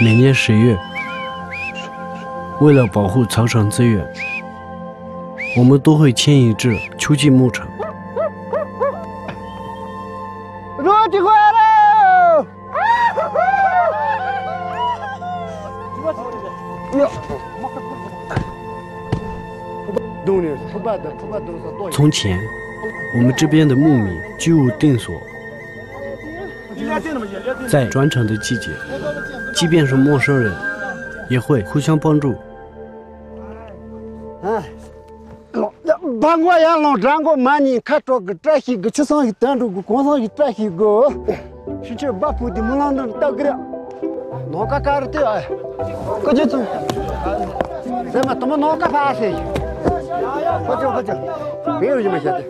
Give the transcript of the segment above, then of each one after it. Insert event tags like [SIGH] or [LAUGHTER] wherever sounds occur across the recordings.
每年十月，为了保护草场资源，我们都会迁移至秋季牧场。肉机回来喽！从前，我们这边的牧民居无定所，在转场的季节，即便是陌生人，也会互相帮助。哎，老把我呀老张个满你看这个这些个吃上一单这个光上一这些个，是这把铺的木浪能到个了，哪个干的对哎，快点走，咱们他妈哪个发谁？快点快点，别有这么些的。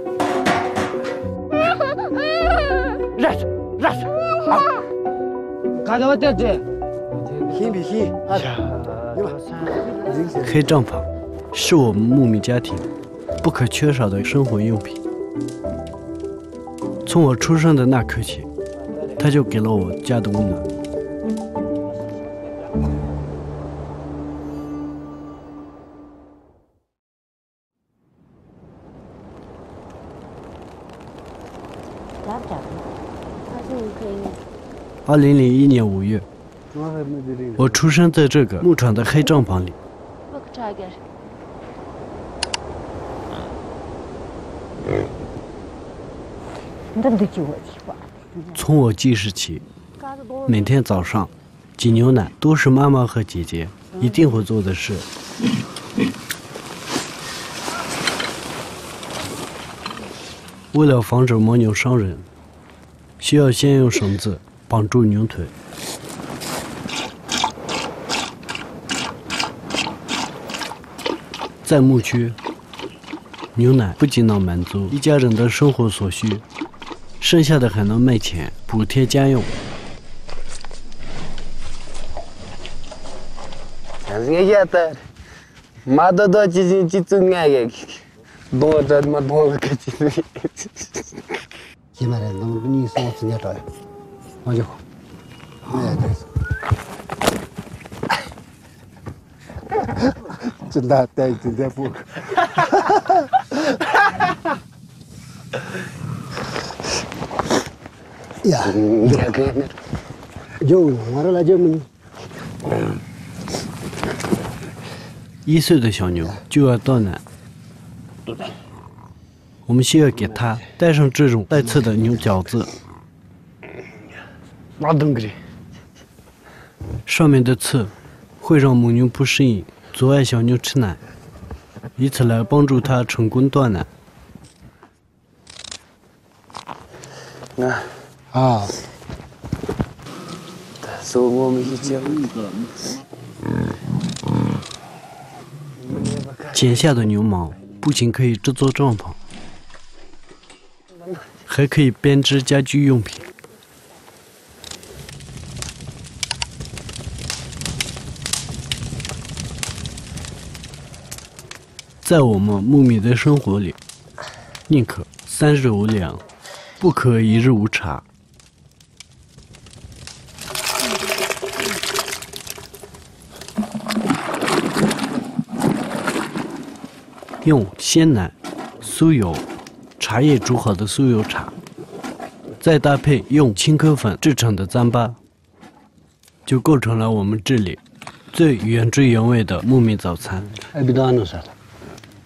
热死热死，好，看到我这这，心比心，哎，你吧，黑帐篷是我们牧民家庭不可缺少的生活用品。从我出生的那刻起，它就给了我家的温暖。二零零一年五月，我出生在这个牧场的黑帐篷里。从我记事起，每天早上挤牛奶都是妈妈和姐姐一定会做的事。为了防止牦牛伤人，需要先用绳子绑住牛腿。在牧区，牛奶不仅能满足一家人的生活所需，剩下的还能卖钱补贴家用。这个也得，马多多几斤几重爱个，多着嘛多个几斤。今晚人能你说自己找，我就，哎，对。真的带真的不。[LAUGHS] 呀，这个，就我这来就么。一岁的小牛就要断奶，我们需要给它戴上这种带刺的牛角子。上面的刺会让母牛不适应，阻碍小牛吃奶，以此来帮助它成功断奶。那啊，所以我们一讲。剪下的牛毛不仅可以制作帐篷，还可以编织家居用品。在我们牧民的生活里，宁可三日无粮，不可一日无茶。用鲜奶、酥油、茶叶煮好的酥油茶，再搭配用青稞粉制成的糌粑，就构成了我们这里最原汁原味的牧民早餐。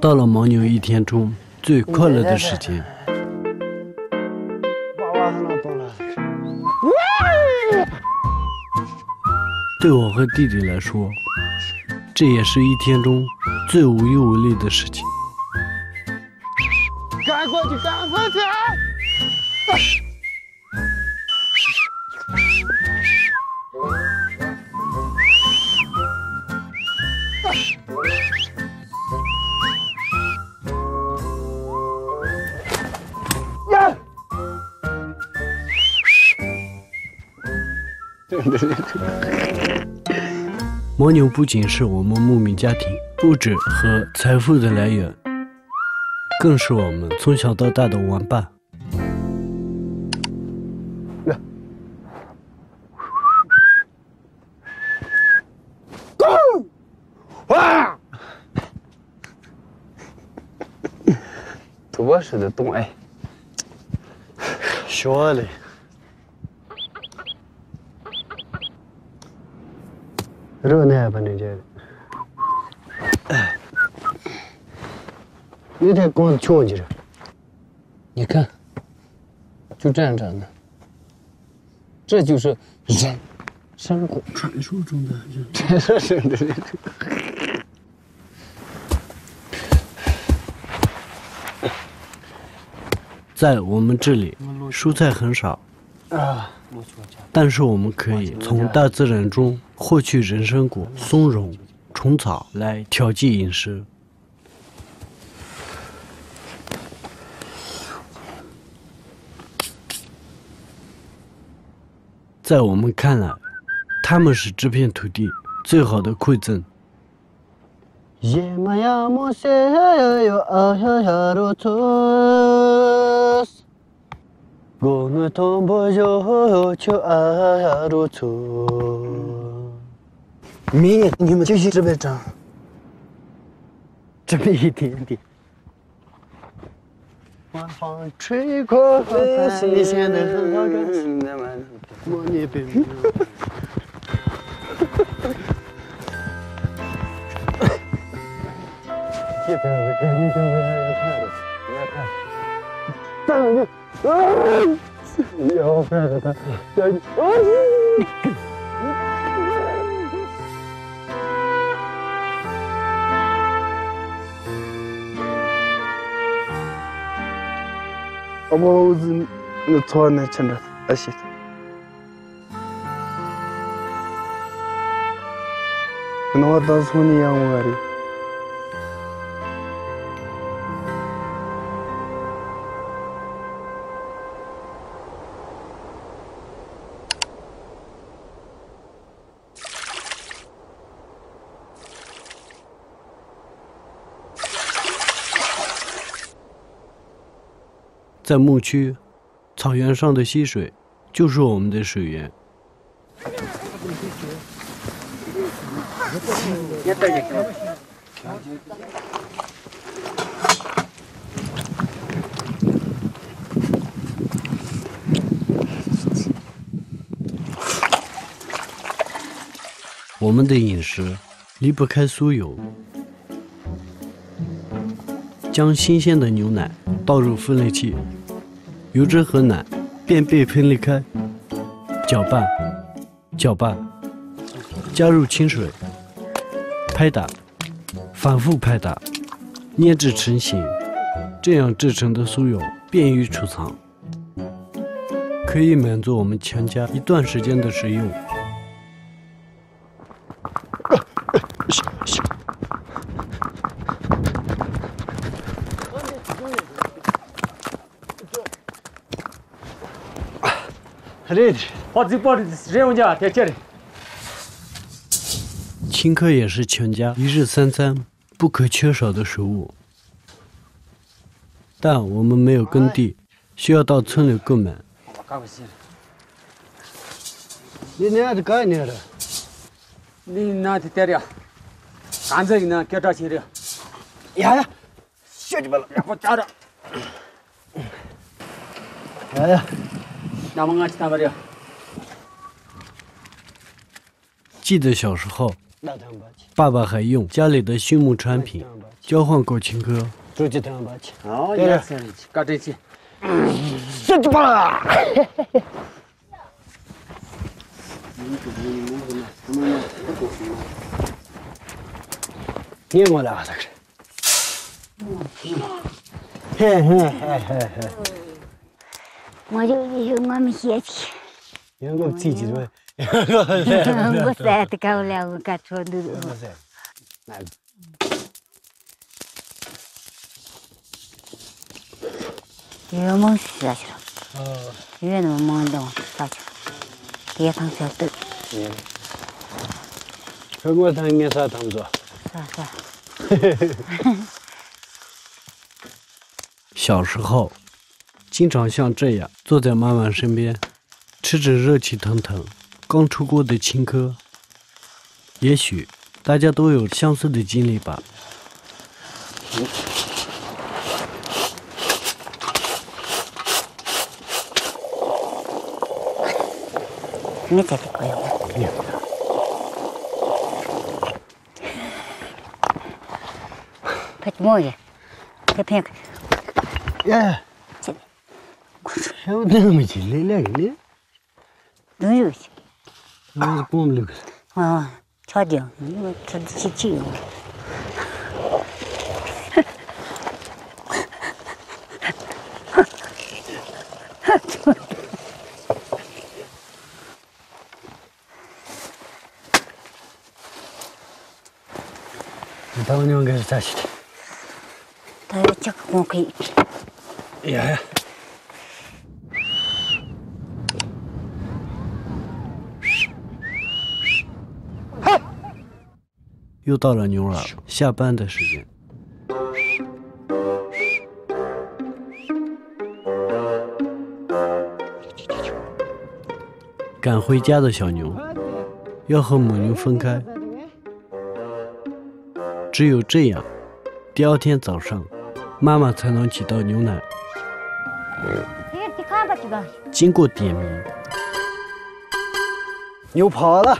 到了牦牛一天中最快乐的时间。对我和弟弟来说，这也是一天中最无忧无虑的事情。[LAUGHS] 牦牛不仅是我们牧民家庭物质和财富的来源，更是我们从小到大的玩伴。[LAUGHS] 哇！多少的动哎，小嘞，热呢吧你这？你这光穷去着，你看，就这样长的，这就是人生活传说中的人。传说中的人。在 [LAUGHS] 我们这里，蔬菜很少，啊，但是我们可以从大自然中获取人参果、松茸、虫草来调剂饮食。在我们看来，它们是这片土地最好的馈赠。Gonu tombo yo cho ayaro tos 明年你们继续这边长，这么一点点。晚风吹过新鲜的花干，我也被。这边的肯定就是要看的，不要看。上去，啊！要看的他，下去，啊！在牧区，草原上的溪水就是我们的水源。我们的饮食离不开酥油，将新鲜的牛奶倒入分类器，油脂和奶便被分离开，搅拌，搅拌，加入清水，拍打，反复拍打，捏制成型。这样制成的酥油便于储藏，可以满足我们全家一段时间的食用。对的，把这把这人家在这里。青稞也是全家一日三餐不可缺少的食物，但我们没有耕地，需要到村里购买。你那是干年的，你那的带的，干这呢给这些的，呀呀，小鸡巴了，然后加着，呀记得小时候，爸爸还用家里的畜牧产品交换过青稞。出去趟吧去，哦，对了。也是的，干这些。小鸡巴了。你我俩这个，嘿嘿嘿嘿嘿，我就就我们嫌弃，让我自己做，我晒了，我干错的。越猛下去了，越那么猛的下去了，别放小豆。什么他应该啥他们做？啥啥？小时候，经常像这样坐在妈妈身边，吃着热气腾腾、刚出锅的青稞。也许大家都有相似的经历吧。你在这个呀。快摸呀！这片哎，这小那么 xiao dāng mī chī lī lā kī lī? Dōng yō chī. Dōng yō gōm lī kī? Ā, chā dī yō, chā dī chī chī yō. 다운 연결 다시. 다 착 공기. 야야. 又到了牛儿下班的时间。赶回家的小牛要和母牛分开，只有这样，第二天早上妈妈才能挤到牛奶。经过点名，牛跑了。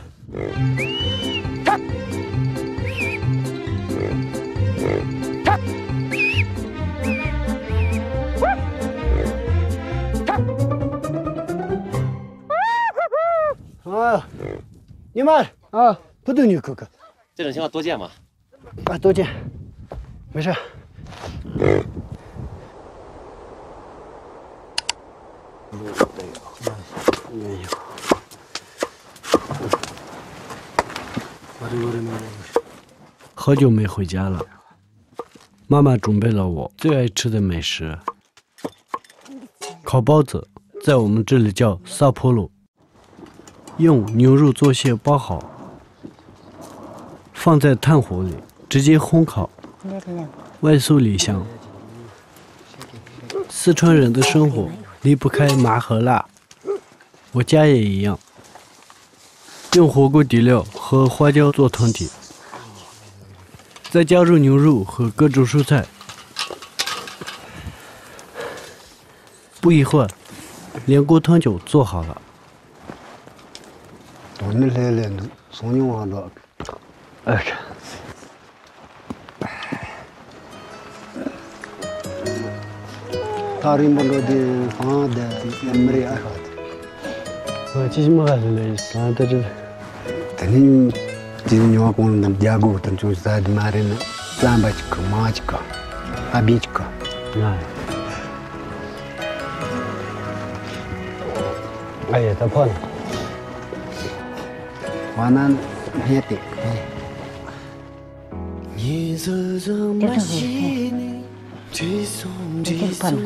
啊，你们啊，不都牛哥哥这种情况多见吗？啊，多见，没事。好久没回家了。妈妈准备了我最爱吃的美食——烤包子，在我们这里叫萨坡路。用牛肉做馅包好，放在炭火里直接烘烤，外酥里香。四川人的生活离不开麻和辣，我家也一样。用火锅底料和花椒做汤底，再加入牛肉和各种蔬菜。不一会儿，连锅汤就做好了。 오늘 내래 송영화로 아 다른 분들이 아데 엠리 아하드 뭐 지지마가 들려 산다들 대님 지진요가 오는 남 야구 같은 좀 사드 말이나 잠바치고 마치고 아비치고 아예 다 번. 华南也得。这种是，这个办的。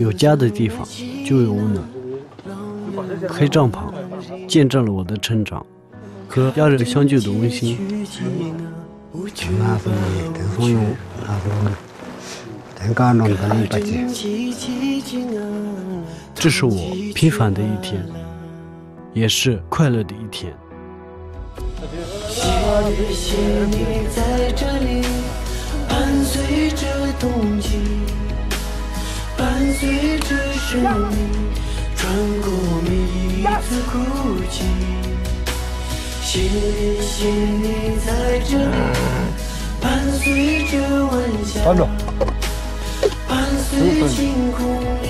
有家的地方就有温暖。黑帐篷见证了我的成长，和家人相聚的温馨。那是等所有，那是等干着等不急。这是我平凡的一天，也是快乐的一天。谢谢你在这里，伴随着冬季，伴随着生命。穿过每一次哭泣，谢谢你在这里，伴随着晚霞，伴随晴空里。